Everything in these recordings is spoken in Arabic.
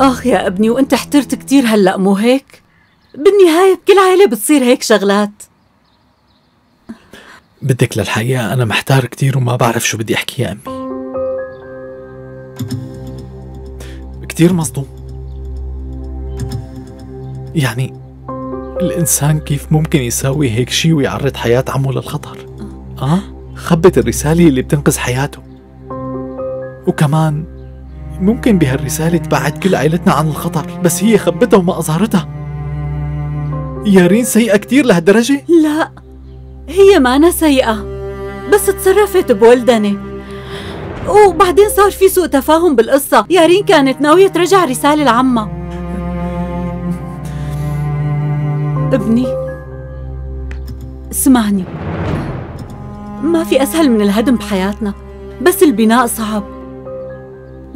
آخ يا أبني وأنت احترت كتير هلأ مو هيك؟ بالنهاية بكل عائلة بتصير هيك شغلات. بدك للحقيقة أنا محتار كتير وما بعرف شو بدي أحكي يا أمي. كتير مصدوم. يعني الإنسان كيف ممكن يساوي هيك شي ويعرض حياة عمه للخطر؟ آه؟ خبت الرسالة اللي بتنقذ حياته. وكمان ممكن بهالرسالة تبعد كل عائلتنا عن الخطر بس هي خبتها وما أظهرتها. يارين سيئة كتير لهالدرجة؟ لا هي مانا سيئة بس تصرفت بولدنة. وبعدين صار في سوء تفاهم بالقصة. يارين كانت ناوية ترجع رسالة لعمها. ابني اسمعني. ما في أسهل من الهدم بحياتنا بس البناء صعب.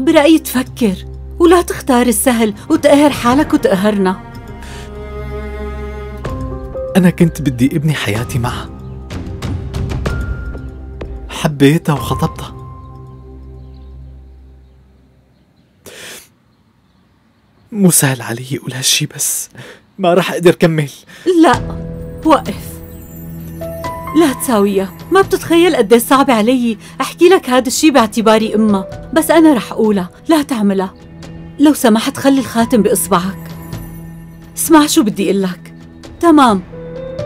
برأيي تفكر ولا تختار السهل وتقهر حالك وتقهرنا أنا كنت بدي ابني حياتي معها حبيتها وخطبتها مو سهل علي أقول هالشي بس. ما رح أقدر كمل. لا وقف. لا تساويها ما بتتخيل قد صعب علي أحكي لك هذا الشي باعتباري امها بس أنا رح أقولها. لا تعملها. لو سمحت خلي الخاتم بإصبعك. اسمع شو بدي أقول لك تمام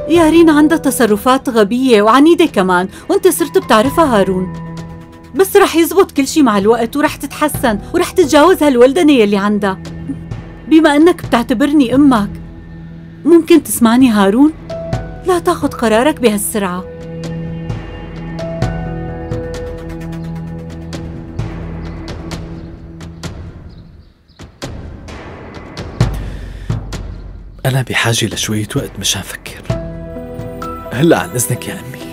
يارين عندها تصرفات غبية وعنيدة كمان وأنت صرت بتعرفها هارون. بس رح يزبط كل شي مع الوقت ورح تتحسن ورح تتجاوز هالولدنة يلي عندها. بما إنك بتعتبرني أمك ممكن تسمعني هارون؟ لا تاخد قرارك بهالسرعة. أنا بحاجة لشوية وقت مشان أفكر هلأ عن إذنك يا أمي.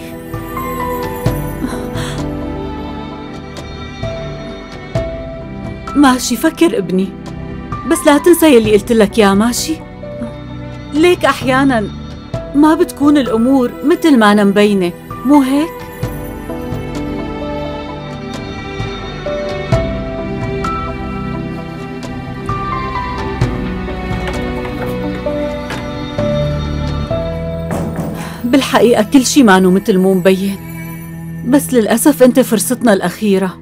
ماشي فكر ابني. بس لا تنسى يلي قلت لك يا ماشي. ليك أحيانا ما بتكون الأمور مثل ما أنا مبينة مو هيك؟ بالحقيقة كل شي مانو مثل مو مبين بس للأسف أنت فرصتنا الأخيرة